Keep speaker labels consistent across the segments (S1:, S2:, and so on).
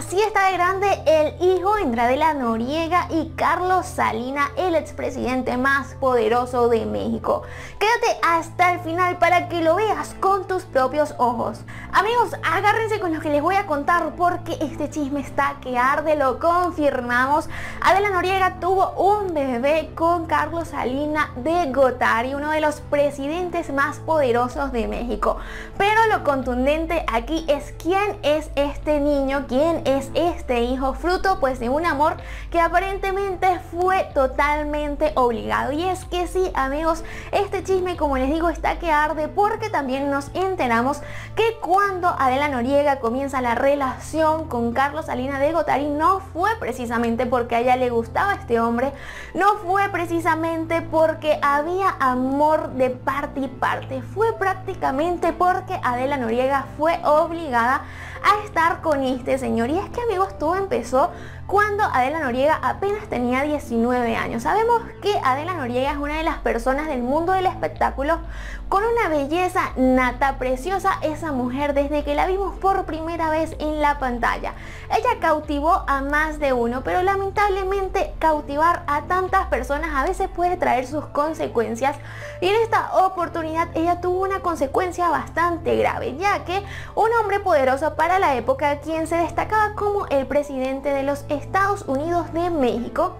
S1: Así está de grande el hijo entre Adela Noriega y Carlos Salina, el expresidente más poderoso de México. Quédate hasta el final para que lo veas con tus propios ojos. Amigos, agárrense con lo que les voy a contar porque este chisme está que arde, lo confirmamos. Adela Noriega tuvo un bebé con Carlos Salina de Gotari, uno de los presidentes más poderosos de México. Pero lo contundente aquí es quién es este niño, quién es este hijo fruto pues de un amor que aparentemente fue totalmente obligado. Y es que sí amigos, este chisme como les digo está que arde porque también nos enteramos que cuando Adela Noriega comienza la relación con Carlos Salina de Gotari no fue precisamente porque a ella le gustaba este hombre, no fue precisamente porque había amor de parte y parte, fue prácticamente porque Adela Noriega fue obligada a estar con este señor. Y es que amigos, todo empezó cuando Adela Noriega apenas tenía 19 años. Sabemos que Adela Noriega es una de las personas del mundo del espectáculo con una belleza nata, preciosa esa mujer desde que la vimos por primera vez en la pantalla. Ella cautivó a más de uno, pero lamentablemente cautivar a tantas personas a veces puede traer sus consecuencias y en esta oportunidad ella tuvo una consecuencia bastante grave, ya que un hombre poderoso para la época quien se destacaba como el presidente de los Estados Unidos de México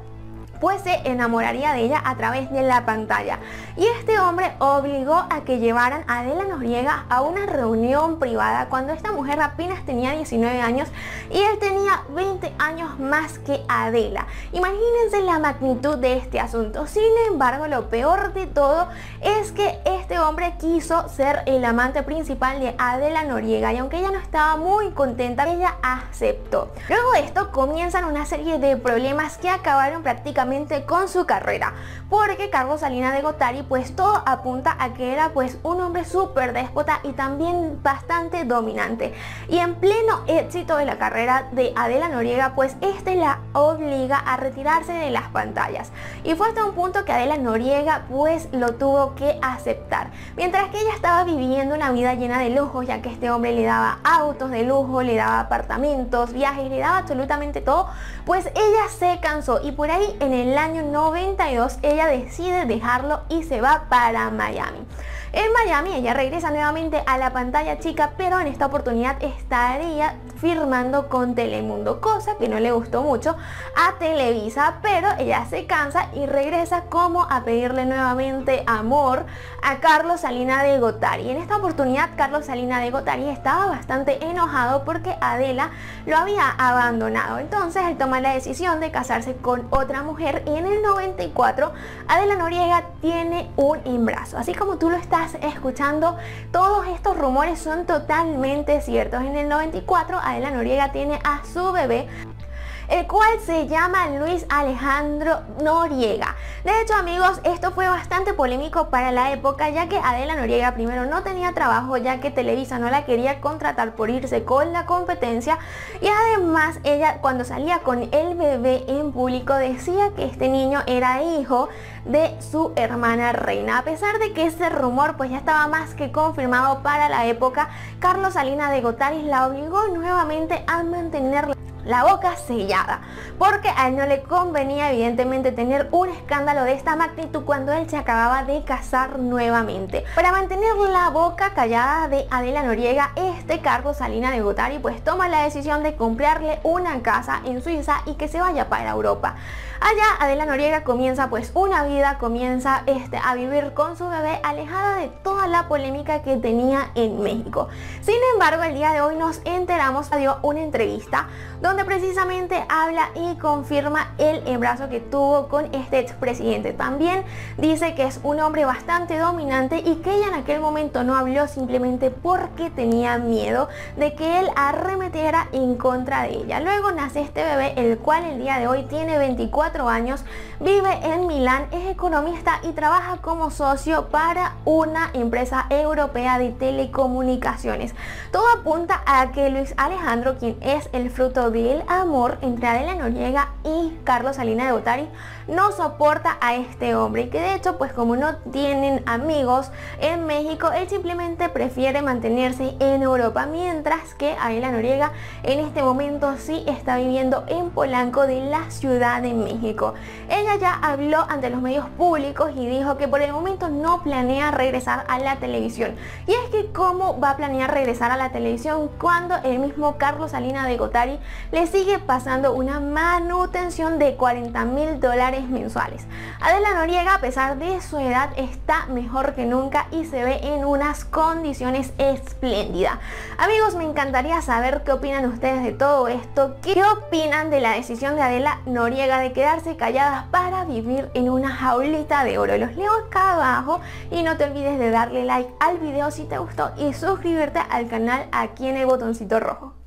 S1: pues se enamoraría de ella a través de la pantalla. Y este hombre obligó a que llevaran a Adela Noriega a una reunión privada cuando esta mujer apenas tenía 19 años y él tenía 20 años más que Adela. Imagínense la magnitud de este asunto. Sin embargo, lo peor de todo es que este hombre quiso ser el amante principal de Adela Noriega y aunque ella no estaba muy contenta, ella aceptó. Luego de esto comienzan una serie de problemas que acabaron prácticamente con su carrera. Porque Carlos Salina de Gotari pues todo apunta a que era pues un hombre súper déspota y también bastante dominante. Y en pleno éxito de la carrera de Adela Noriega pues este la obliga a retirarse de las pantallas. Y fue hasta un punto que Adela Noriega pues lo tuvo que aceptar. Mientras que ella estaba viviendo una vida llena de lujos ya que este hombre le daba autos de lujo le daba apartamentos viajes le daba absolutamente todo pues ella se cansó. Y por ahí en el el año 92 ella decide dejarlo y se va para Miami. En Miami ella regresa nuevamente a la pantalla chica, pero en esta oportunidad estaría firmando con Telemundo, cosa que no le gustó mucho a Televisa, pero ella se cansa y regresa como a pedirle nuevamente amor a Carlos Salina de Gotari. En esta oportunidad Carlos Salina de Gotari estaba bastante enojado porque Adela lo había abandonado. Entonces él toma la decisión de casarse con otra mujer y en el 94 Adela Noriega tiene un embarazo. Así como tú lo estás escuchando, todos estos rumores son totalmente ciertos. En el 94 Adela Noriega tiene a su bebé el cual se llama Luis Alejandro Noriega. De hecho amigos, esto fue bastante polémico para la época ya que Adela Noriega primero no tenía trabajo ya que Televisa no la quería contratar por irse con la competencia y además ella cuando salía con el bebé en público decía que este niño era hijo de su hermana reina. A pesar de que ese rumor pues ya estaba más que confirmado para la época, Carlos Salina de Gotaris la obligó nuevamente a mantener la boca sellada, porque a él no le convenía evidentemente tener un escándalo de esta magnitud cuando él se acababa de casar nuevamente. Para mantener la boca callada de Adela Noriega, este cargo Salina de Gotari pues toma la decisión de comprarle una casa en Suiza y que se vaya para Europa. Allá Adela Noriega comienza pues una vida, comienza este, a vivir con su bebé alejada de toda la polémica que tenía en México. Sin embargo, el día de hoy nos enteramos, dio una entrevista donde precisamente habla y confirma el embarazo que tuvo con este expresidente. También dice que es un hombre bastante dominante y que ella en aquel momento no habló simplemente porque tenía miedo de que él arremetiera en contra de ella. Luego nace este bebé, el cual el día de hoy tiene 24 24 años, vive en Milán, es economista y trabaja como socio para una empresa europea de telecomunicaciones. Todo apunta a que Luis Alejandro, quien es el fruto del amor entre Adela Noriega y Carlos Salina de Botari, no soporta a este hombre y que de hecho pues como no tienen amigos en México, él simplemente prefiere mantenerse en Europa, mientras que Adela Noriega en este momento sí está viviendo en Polanco de la Ciudad de México. Ella ya habló ante los medios públicos y dijo que por el momento no planea regresar a la televisión. Y es que cómo va a planear regresar a la televisión cuando el mismo Carlos Salina de Gotari le sigue pasando una manutención de 40 mil dólares mensuales. Adela Noriega a pesar de su edad está mejor que nunca y se ve en unas condiciones espléndidas. Amigos me encantaría saber qué opinan ustedes de todo esto, qué opinan de la decisión de Adela Noriega de quedarse callada para vivir en una jaulita de oro. Los leo acá abajo y no te olvides de darle like al video si te gustó y suscribirte al canal aquí en el botoncito rojo.